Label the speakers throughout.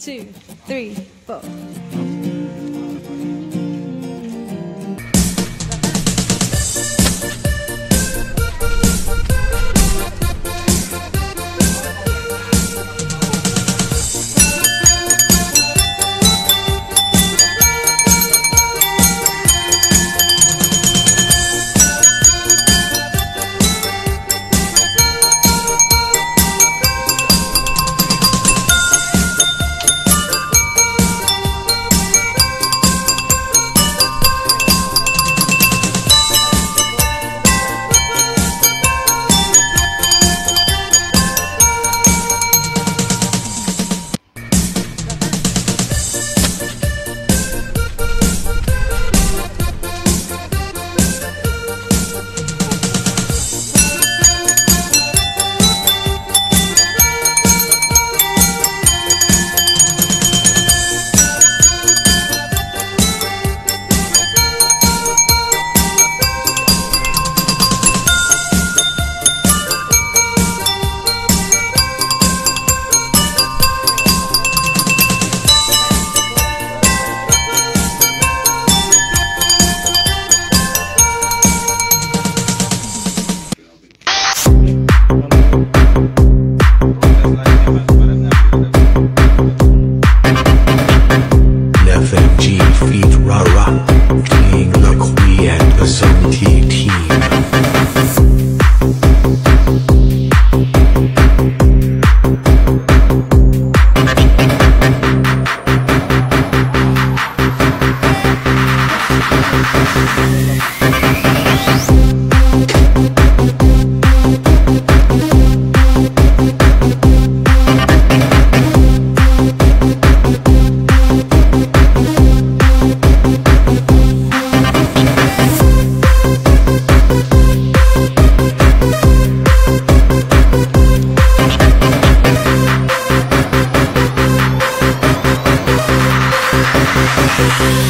Speaker 1: two, three, four.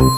Speaker 2: Oh,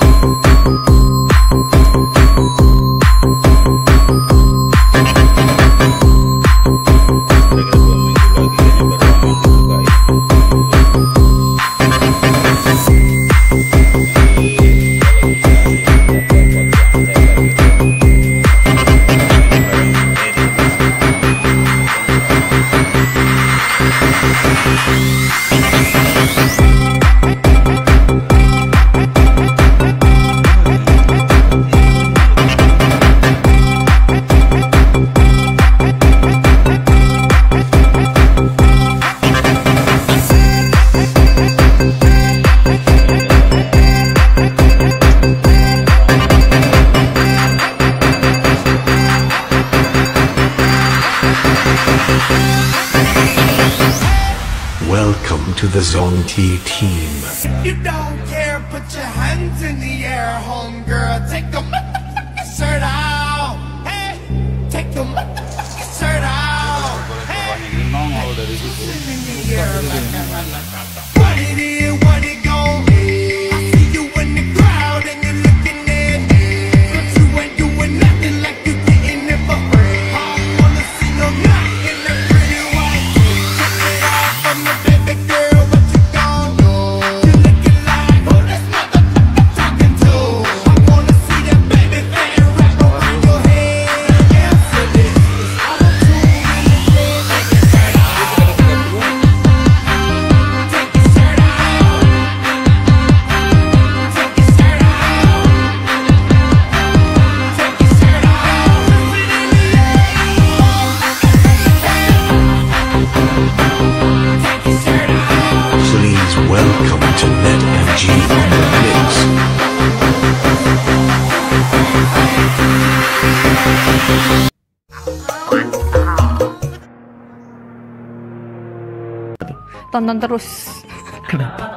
Speaker 2: Welcome to the Zong T team.
Speaker 3: You don't care, put your hands in the air, homegirl. Take the shirt off.
Speaker 2: Please welcome to NetMG on the mix.
Speaker 4: Tonton terus.
Speaker 5: Kenapa?